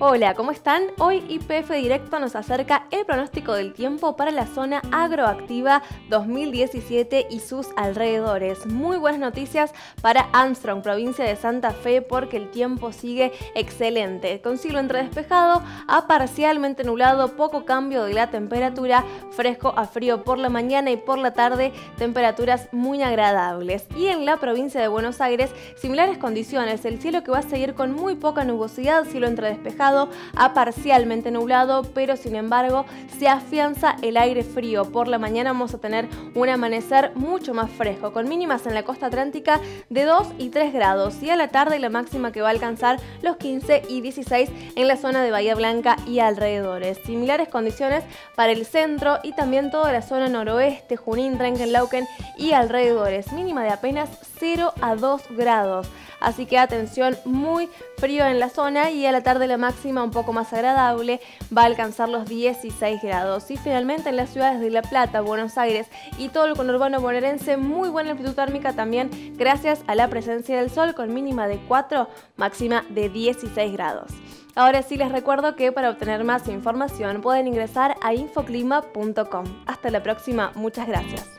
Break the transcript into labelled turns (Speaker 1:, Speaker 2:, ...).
Speaker 1: Hola, ¿cómo están? Hoy IPF Directo nos acerca el pronóstico del tiempo para la zona agroactiva 2017 y sus alrededores. Muy buenas noticias para Armstrong, provincia de Santa Fe, porque el tiempo sigue excelente. Con cielo entre despejado a parcialmente nublado, poco cambio de la temperatura, fresco a frío por la mañana y por la tarde, temperaturas muy agradables. Y en la provincia de Buenos Aires, similares condiciones, el cielo que va a seguir con muy poca nubosidad, cielo entre despejado a parcialmente nublado, pero sin embargo se afianza el aire frío. Por la mañana vamos a tener un amanecer mucho más fresco, con mínimas en la costa atlántica de 2 y 3 grados y a la tarde la máxima que va a alcanzar los 15 y 16 en la zona de Bahía Blanca y alrededores. Similares condiciones para el centro y también toda la zona noroeste, Junín, Trenkenlauken y alrededores. Mínima de apenas 0 a 2 grados. Así que atención, muy frío en la zona y a la tarde la máxima un poco más agradable va a alcanzar los 16 grados. Y finalmente en las ciudades de La Plata, Buenos Aires y todo el conurbano bonaerense, muy buena amplitud térmica también gracias a la presencia del sol con mínima de 4, máxima de 16 grados. Ahora sí les recuerdo que para obtener más información pueden ingresar a infoclima.com. Hasta la próxima, muchas gracias.